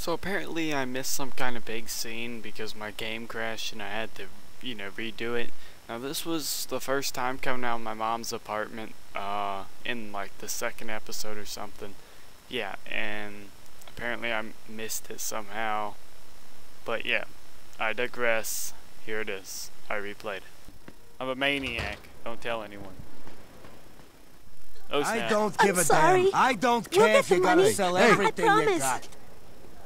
So apparently I missed some kind of big scene because my game crashed and I had to, you know, redo it. Now this was the first time coming out of my mom's apartment, uh, in like the second episode or something. Yeah, and apparently I missed it somehow. But yeah, I digress. Here it is. I replayed it. I'm a maniac. Don't tell anyone. Oh I don't I'm give a sorry. damn. I don't We'll care get if you the gotta money. sell I everything you promise. got.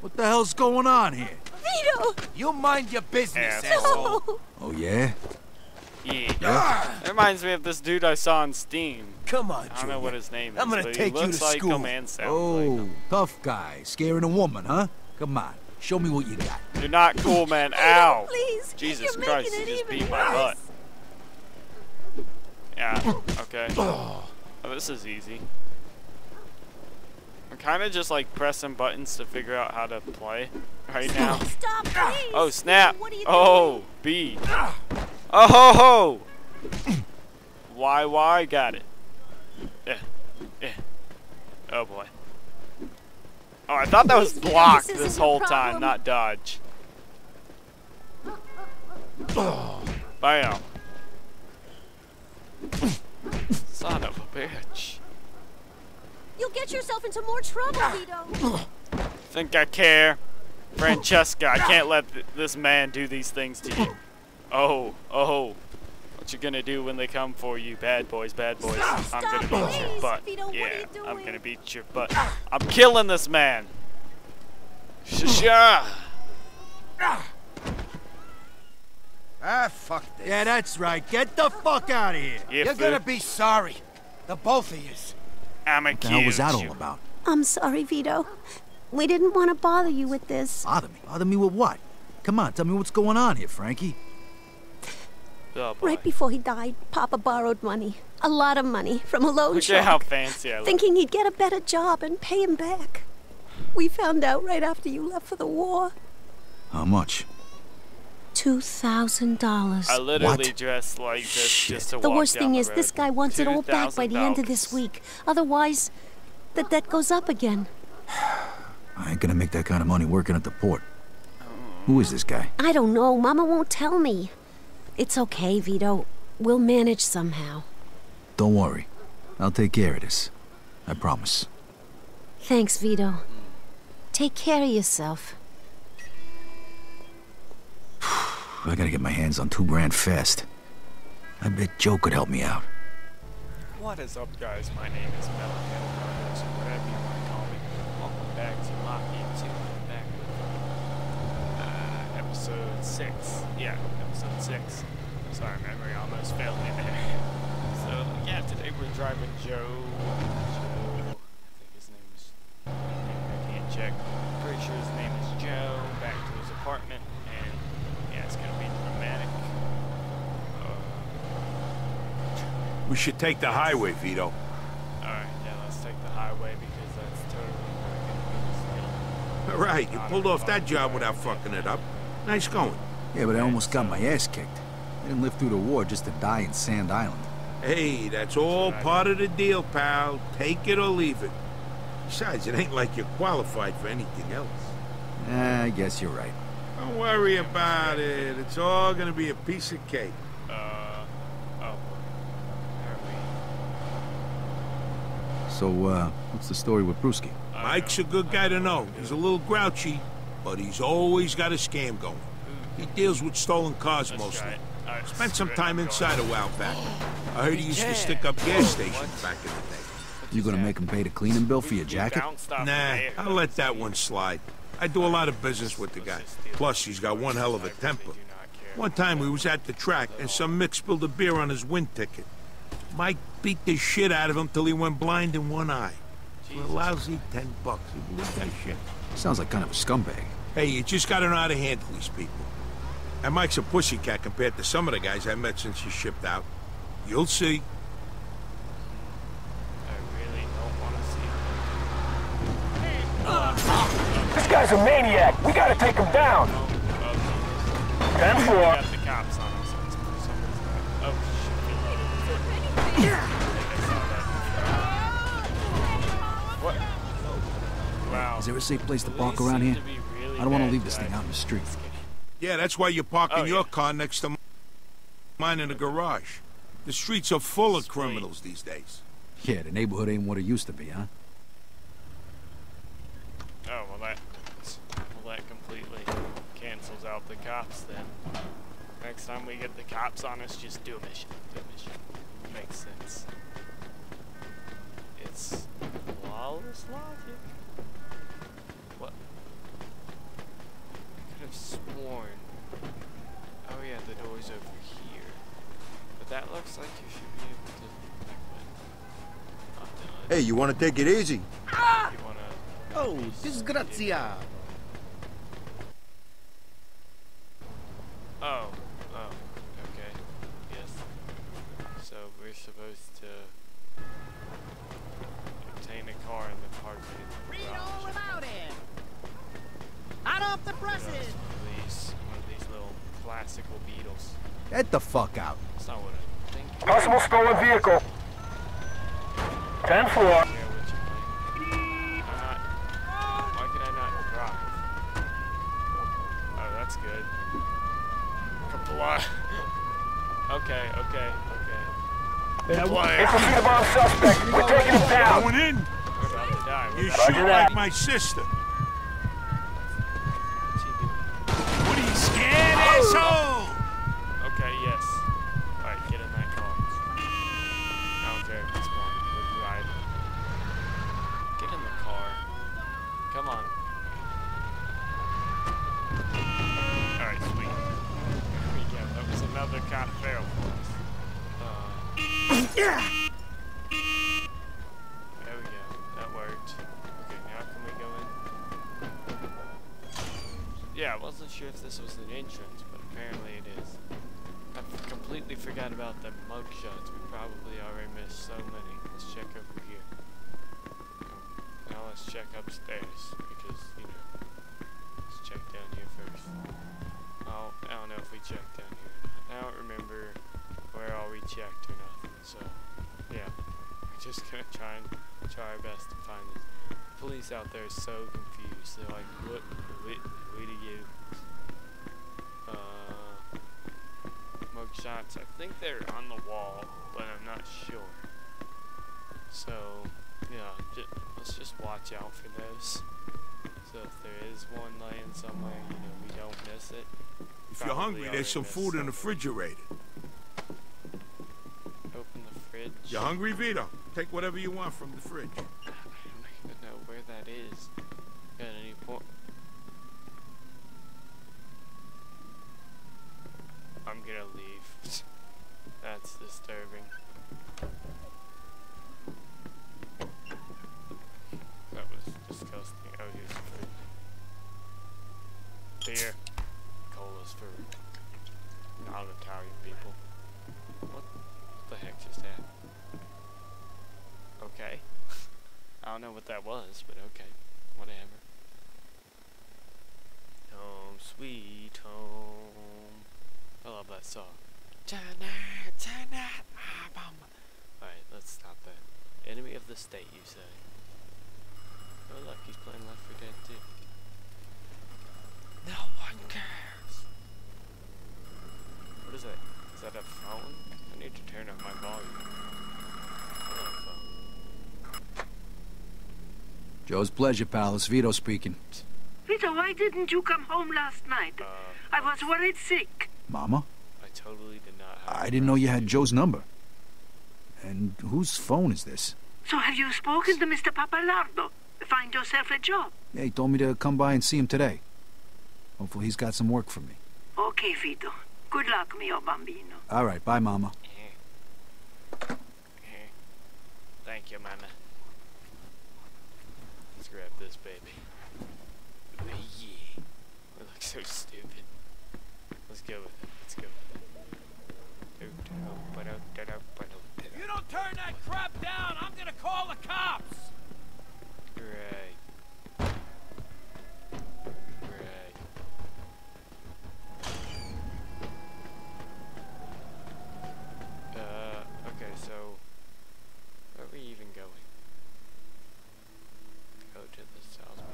What the hell's going on here? Vito! You mind your business, Asshole. asshole. No! Oh, yeah? Yeah. It reminds me of this dude I saw on Steam. Come on, I don't know what his name is. I'm gonna but take he you to like school. Oh, him and Oh, like tough guy. Scaring a woman, huh? Come on. Show me what you got. You're not cool, man. Ow! Please! Jesus You're Christ, you just even beat my butt. Yeah, okay. Oh, this is easy. I'm kind of just like pressing buttons to figure out how to play right now. Stop, please! Oh, snap! Oh, B. Oh, ho, ho! Why, why? Got it. Yeah, yeah. Oh, boy. Oh, I thought that was blocked this this whole time, not dodge. Bam. Son of a bitch. You'll get yourself into more trouble, Vito! Think I care? Francesca, I can't let th this man do these things to you. Oh, oh. What you gonna do when they come for you, bad boys, bad boys? I'm gonna Stop, beat your please, butt. Vito, what are yeah, you I'm gonna beat your butt. I'm killing this man. Shasha. Ah, fuck this. Yeah, that's right. Get the fuck out of here. If You're gonna be sorry. The both of yous. I'm What the hell was that all about? I'm sorry, Vito. We didn't want to bother you with this. Bother me? Bother me with what? Come on, tell me what's going on here, Frankie. Oh. Right before he died, Papa borrowed money. A lot of money from a loan Look at how shark. fancy I look. Thinking he'd get a better job and pay him back. We found out right after you left for the war. How much? Two thousand dollars. I literally What? dressed like this Shit. just to The worst down thing the is, this guy wants it all back by the end of this week. Otherwise, the debt goes up again. I ain't gonna make that kind of money working at the port. Who is this guy? I don't know. Mama won't tell me. It's okay, Vito. We'll manage somehow. Don't worry. I'll take care of this. I promise. Thanks, Vito. Take care of yourself. I gotta get my hands on two grand fast. I bet Joe could help me out. What is up, guys? My name is Carnage, or whatever you want to call me. Welcome back to Mafia 2. I'm back with uh, episode 6. Yeah, episode 6. Sorry, memory almost failed me there. So, yeah, today we're driving Joe. Joe. I think his name is. I can't check. Pretty sure his name is Joe. Back to his apartment, and yeah, it's gonna be dramatic. Uh, We should take the highway, Vito. Alright, yeah, let's take the highway because that's totally not gonna be the All right, you pulled off that job without fucking it up. Nice going. Yeah, but I almost got my ass kicked. I didn't live through the war just to die in Sand Island. Hey, that's all part of the deal, pal. Take it or leave it. Besides, it ain't like you're qualified for anything else. Eh, I guess you're right. Don't worry about it. It's all gonna be a piece of cake. Uh, oh. Are So, uh, what's the story with Bruski? Mike's a good guy to know. He's a little grouchy, but he's always got a scam going. He deals with stolen cars mostly. try Spent some time inside a while back. I heard he used to stick up gas stations back in the day. What'd You gonna make him pay the cleaning bill for your jacket? Nah. I'll let that one slide. I do a lot of business with the guy. Plus, he's got one hell of a temper. One time we was at the track and some mick spilled a beer on his wind ticket. Mike beat the shit out of him till he went blind in one eye. For a lousy ten bucks, he believe that shit. Sounds like kind of a scumbag. Hey, you just gotta know how to handle these people. And Mike's a pussycat compared to some of the guys I met since he shipped out. You'll see. I really don't want to see This guy's a maniac. We gotta take him down. 10-4. What? Wow. Is there a safe place to Police park around here? really I don't want to leave this thing out in the street. Yeah, that's why you're parking Oh, your yeah. car next to mine in the garage. The streets are full of Sweet. criminals these days. Yeah, the neighborhood ain't what it used to be, huh? Oh, well that, well that completely cancels out the cops then. Next time we get the cops on us, just do a mission. Do a mission. Makes sense. It's flawless logic. What? I could have sworn. Oh yeah, the door's over here. But that looks like you should be able to. Not done. Hey, you want to take it easy? You wanna Oh, disgrazia. Oh, oh, okay. Yes. So we're supposed to obtain a car in the park in the garage. about it. Hot off the That's presses. one of these, one of these little classical Beatles. Get the fuck out. That's not what I think. Possible stolen vehicle. 10 floor. Yeah, what you think. I'm not. Why can I not drive? Oh, that's good. Comply. okay, okay, okay. Comply. Infiltrate a bomb suspect. We're taking him down. Going in, We're about to die. We're you shoot like my sister. What's he doing? What are you scared, asshole? Okay, yes. Alright, get in that car. I don't care if it's one. We're driving. Get in the car. Come on. Alright, sweet. There we go. That was another cop fail for us. Uh, there we go. That worked. Okay, now can we go in? Yeah, I wasn't sure if this was an entrance, but apparently it is. I completely forgot about the mugshots. We probably already missed so many. Let's check over here. Now let's check upstairs because you know. Let's check down here first. Oh, I don't know if we checked down here. I don't remember where all we checked or nothing. So yeah, we're just gonna try and try our best to find this. The Police out there are so confused. They're like, what? Wait, wait to you. Uh, mugshots. I think they're on the wall, but I'm not sure. So, yeah, ju- let's just watch out for those. So if there is one laying somewhere, you know, we don't miss it. If you're hungry, there's some food in the refrigerator. Fridge. You hungry, Vito? Take whatever you want from the fridge. I don't even know where that is. Got any point? I'm gonna leave. That's disturbing. That was disgusting. Oh, here's the fridge. Beer. Colas for non-Italian people. What the heck just happened? Okay. I don't know what that was, but okay. Whatever. Home sweet home. I love that song. Tonight, tonight, I'm Alright, let's stop that. Enemy of the state, you say? Oh look, he's playing Left 4 Dead too. No one cares! What is that? Is that a phone? I need to turn up my volume. Hello, phone. Joe's pleasure, pal. It's Vito speaking. Vito, why didn't you come home last night? Uh, I was worried sick. Mama? I totally did not have I a didn't know you had. Joe's number. And whose phone is this? So have you spoken to Mr. Papalardo? Find yourself a job. Yeah, he told me to come by and see him today. Hopefully he's got some work for me. Okay, Vito. Good luck, mio bambino. All right, bye, Mama. Eh. Eh. Thank you, Mama. Grab this baby. Yeah. We look so stupid. Let's go with it. Let's go with it. You don't turn that crap down, I'm gonna call the cops! Great. Great. Uh, okay, so where are we even going? Go to the south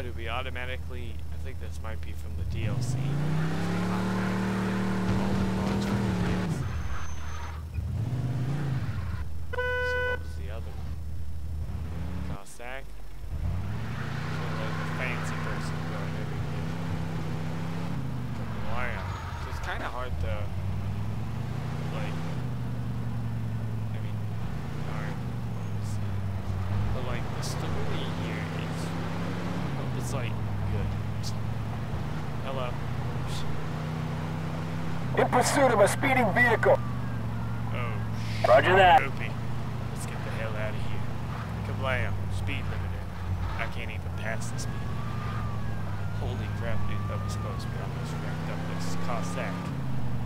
Oh, do we automatically? I think this might be from the DLC. All the cars from the DLC. So what was the other one? Cossack? Sort of like the fancy person going over here. Wow. So it's kind of hard to, like, I mean, hard. let's see. But like the story here is, it's like good. Hello. In pursuit of a speeding vehicle. Oh. Roger that. Oh, Poopy. Let's get the hell out of here. Kablam. Speed limiter. I can't even pass the speed limit. Holy crap, dude. That was close. We almost wrecked up this Cossack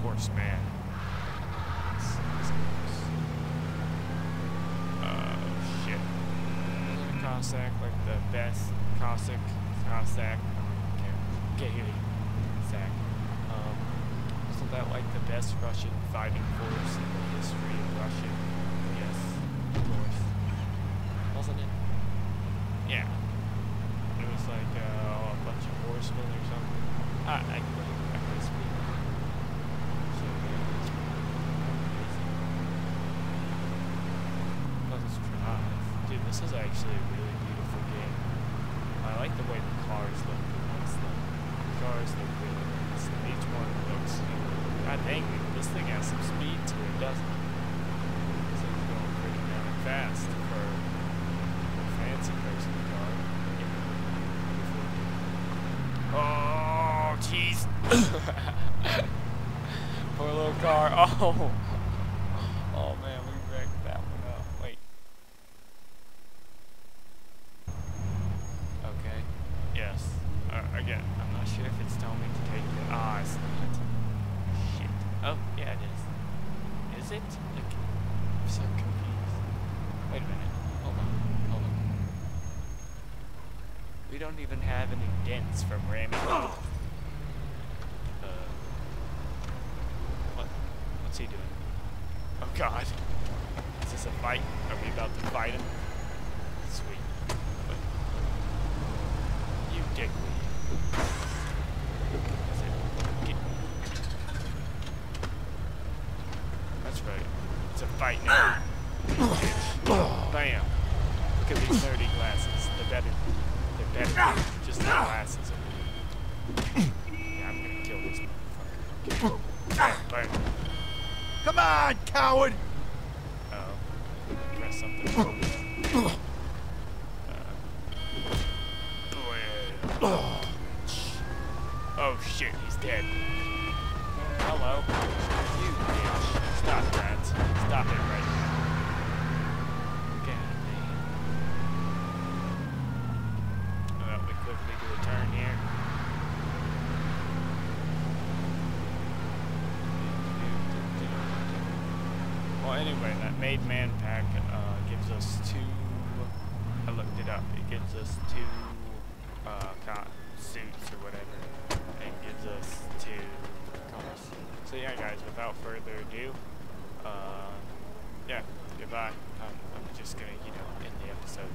horseman. This. Oh, Cossack like the best Cossack? Cossack? Get here. Cossack. That like the best Russian fighting force in the history of Russia? Yes, of course. Wasn't it? Yeah. It was like uh, a bunch of horsemen or something. I, I I could speak. So, yeah, it's crazy. Let's drive. Dude, this is actually a really beautiful game. I like the way the cars look. It's the cars look really nice. And each one looks, God dang it, this thing has some speed to it, doesn't it? This thing's going pretty damn fast for a fancy person car. Oh, jeez. Poor little car. Oh. Oh man, we wrecked that one up. Wait. Okay. Yes. Uh, again, I'm not sure if it's telling me to take it. Ah, it's not. Shit. Oh, yeah, it is. Is it? Like, I'm so confused. Wait a minute. Hold on. Hold on. We don't even have any dents from ramming. Uh, what? What's he doing? Oh God. Is this a fight? Are we about to fight him? Sweet. But, you dickweed. Is it? Get- That's right. It's a fight now. Bam. Look at these nerdy glasses. They're better. They're better. Just the glasses. Yeah, I'm gonna kill this motherfucker. Okay. Bam. Come on, coward! Oh. Press something. Uh, oh shit, he's dead. Hello. You bitch. Stop that. Stop it right now. Well, anyway, that made man pack uh, gives us two. I looked it up. It gives us two uh, co- suits or whatever, and gives us two. So yeah, guys. Without further ado, uh, yeah, goodbye. I'm, I'm just gonna, you know, end the episode.